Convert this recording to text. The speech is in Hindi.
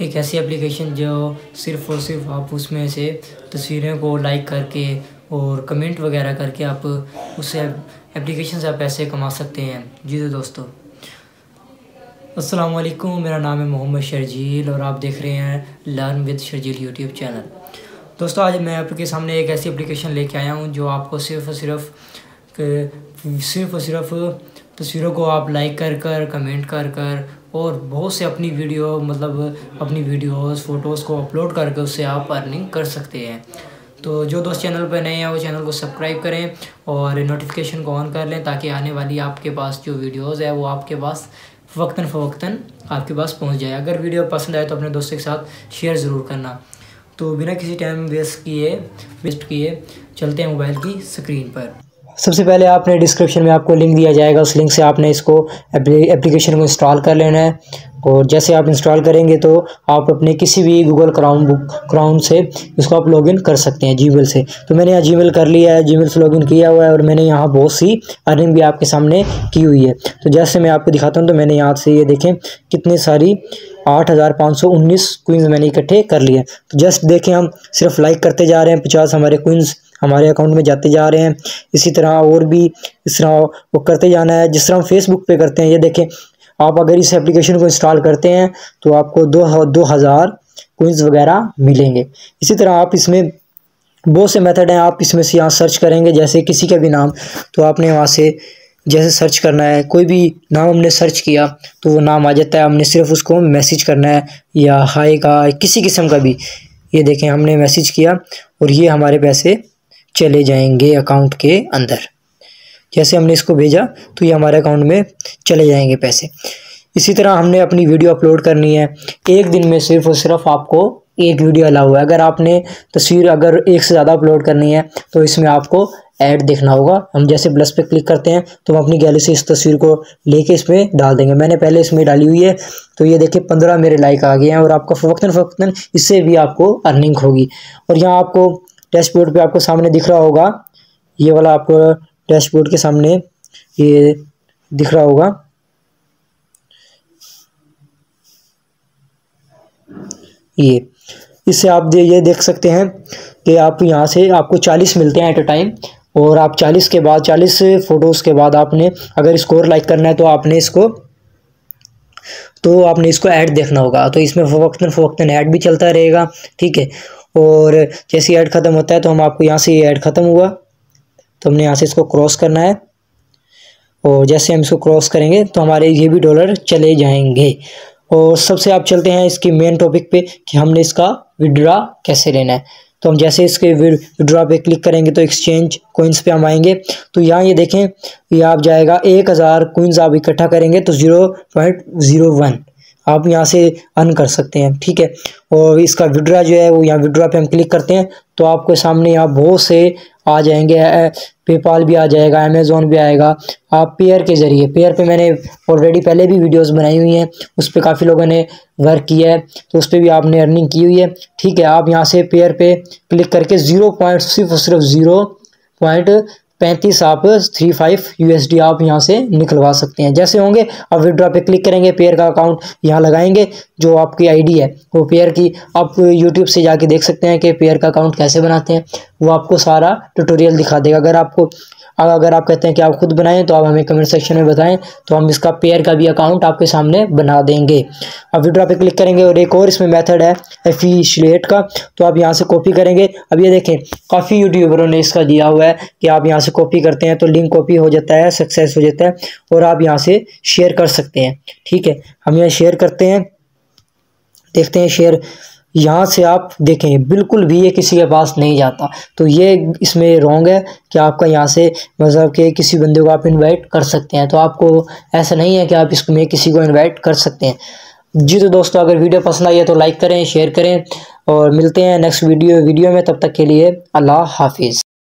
एक ऐसी एप्लीकेशन जो सिर्फ़ और सिर्फ़ आप उसमें से तस्वीरें को लाइक करके और कमेंट वगैरह करके आप उस एप्लीकेशन से आप पैसे कमा सकते हैं। जी तो दोस्तों। अस्सलाम वालेकुम मेरा नाम है मोहम्मद शर्जील और आप देख रहे हैं learn with Sharjeel YouTube channel दोस्तों, आज मैं आपके सामने एक ऐसी एप्लीकेशन लेके आया हूँ जो आपको सिर्फ़ सिर्फ़, सिर्फ़ और सिर्फ़ तस्वीरों को आप लाइक कर कर कमेंट कर कर और बहुत से अपनी वीडियो मतलब अपनी वीडियोस फ़ोटोज़ को अपलोड करके उससे आप अर्निंग कर सकते हैं। तो जो दोस्त चैनल पर नए हैं, वो चैनल को सब्सक्राइब करें और नोटिफिकेशन को ऑन कर लें ताकि आने वाली आपके पास जो वीडियोज़ है, वो आपके पास वक्ता फ़वक्ता आपके पास पहुँच जाए। अगर वीडियो पसंद आए तो अपने दोस्तों के साथ शेयर ज़रूर करना। तो बिना किसी टाइम वेस्ट किए वेस्ट किए, चलते हैं मोबाइल की स्क्रीन पर। सबसे पहले आपने डिस्क्रिप्शन में आपको लिंक दिया जाएगा। उस लिंक से आपने इसको एप्लीकेशन को इंस्टॉल कर लेना है। और जैसे आप इंस्टॉल करेंगे तो आप अपने किसी भी गूगल क्राउन बुक क्राउन से इसको आप लॉगिन कर सकते हैं जी से। तो मैंने यहाँ जी कर लिया है जी से लॉगिन किया हुआ है और मैंने यहाँ बहुत सी अर्निंग भी आपके सामने की हुई है। तो जैसे मैं आपको दिखाता हूँ तो मैंने यहाँ से ये देखें कितनी सारी आठ हज़ार पाँच सौ उन्नीस क्वींस मैंने इकट्ठे कर लिए तो जस्ट देखें हम, सिर्फ़ लाइक करते जा रहे हैं, पचास हमारे क्वींस हमारे अकाउंट में जाते जा रहे हैं। इसी तरह और भी इस तरह वो करते जाना है। जिस तरह हम फेसबुक पे करते हैं, ये देखें, आप अगर इस एप्लीकेशन को इंस्टॉल करते हैं तो आपको दो दो हज़ार कोइंस वगैरह मिलेंगे। इसी तरह आप इसमें बहुत से मेथड हैं। आप इसमें से यहाँ सर्च करेंगे, जैसे किसी का भी नाम तो आपने वहाँ से जैसे सर्च करना है, कोई भी नाम हमने सर्च किया तो वो नाम आ जाता है। हमने सिर्फ़ उसको मैसेज करना है, या हाई का, किसी किस्म का भी। ये देखें, हमने मैसेज किया, और ये हमारे पैसे चले जाएँगे अकाउंट के अंदर। जैसे हमने इसको भेजा तो ये हमारे अकाउंट में चले जाएँगे पैसे। इसी तरह हमने अपनी वीडियो अपलोड करनी है। एक दिन में सिर्फ़ और सिर्फ़ आपको एक वीडियो अलाउ है। अगर आपने तस्वीर अगर एक से ज़्यादा अपलोड करनी है तो इसमें आपको ऐड देखना होगा। हम जैसे प्लस पे क्लिक करते हैं तो हम अपनी गैलरी से इस तस्वीर को लेके इसमें डाल देंगे। मैंने पहले इसमें डाली हुई है तो ये देखिए पंद्रह मेरे लाइक आ गए हैं, और आपका फ़वक्तन फ़वक्तन इससे भी आपको अर्निंग होगी। और यहाँ आपको डैशबोर्ड पे आपको सामने दिख रहा होगा। ये वाला आपको डैशबोर्ड के सामने ये दिख रहा होगा। ये, इससे आप ये देख सकते हैं कि आप यहाँ से आपको 40 मिलते हैं एट अ टाइम और आप 40 के बाद 40 फ़ोटोज़ के बाद आपने अगर स्कोर लाइक करना है तो आपने इसको तो आपने इसको ऐड देखना होगा। तो इसमें फ़वक्तन फ़वक्तन ऐड भी चलता रहेगा, ठीक है? और जैसे ऐड ख़त्म होता है तो हम आपको यहाँ से ये ऐड ख़त्म हुआ। तो हमने यहाँ से इसको क्रॉस करना है। और जैसे हम इसको क्रॉस करेंगे तो हमारे ये भी डॉलर चले जाएँगे। और सबसे आप चलते हैं इसकी मेन टॉपिक पे कि हमने इसका विड्रा कैसे लेना है। तो हम जैसे इसके विड्रा पे क्लिक करेंगे तो एक्सचेंज कोइंस पे हम आएँगे। तो यहाँ ये देखें, ये आप जाएगा एक हज़ार कोइंस आप इकट्ठा करेंगे तो ज़ीरो पॉइंट ज़ीरो वन। आप यहाँ से अर्न कर सकते हैं, ठीक है? और इसका विड्रा जो है, वो यहाँ विड्रा पे हम क्लिक करते हैं तो आपके सामने यहाँ बहुत से आ जाएँगे पेपाल भी आ जाएगा अमेज़ोन भी आएगा, आप पेयर के ज़रिए पेयर पे मैंने ऑलरेडी पहले भी वीडियोस बनाई हुई हैं, उस पर काफ़ी लोगों ने वर्क किया है तो उस पर भी आपने अर्निंग की हुई है, ठीक है? आप यहाँ से पेयर पे क्लिक करके ज़ीरो पॉइंट सिर्फ़ और सिर्फ़ ज़ीरो पॉइंट पैंतीस आप थ्री फाइव यूएसडी आप यहाँ से निकलवा सकते हैं। जैसे होंगे, आप विड्रॉ पे क्लिक करेंगे पेयर का अकाउंट यहाँ लगाएँगे, जो आपकी आईडी है, वो पेयर की। आप यूट्यूब से जाके देख सकते हैं कि पेयर का अकाउंट कैसे बनाते हैं। वो आपको सारा ट्यूटोरियल दिखा देगा। अगर आपको अगर आप कहते हैं कि आप खुद बनाएँ तो आप हमें कमेंट सेक्शन में बताएँ तो हम इसका पेयर का भी अकाउंट आपके सामने बना देंगे। अब विड्रा पे क्लिक करेंगे और एक और इसमें मेथड है एफिशिएट का। तो आप यहाँ से कॉपी करेंगे। अब ये देखें, काफ़ी यूट्यूबरों ने इसका दिया हुआ है कि आप यहाँ से कॉपी करते हैं तो लिंक कॉपी हो जाता है सक्सेस हो जाता है, और आप यहाँ से शेयर कर सकते हैं। ठीक है, हम यहाँ शेयर करते हैं। देखते हैं शेयर यहाँ से आप देखें, बिल्कुल भी ये किसी के पास नहीं जाता। तो ये इसमें रॉन्ग है कि आपका यहाँ से मतलब कि किसी बंदे को आप इनवाइट कर सकते हैं। तो आपको ऐसा नहीं है कि आप इसमें किसी को इनवाइट कर सकते हैं। जी तो दोस्तों, अगर वीडियो पसंद आई है तो लाइक करें शेयर करें और मिलते हैं नेक्स्ट वीडियो वीडियो में। तब तक के लिए अल्लाह हाफिज़।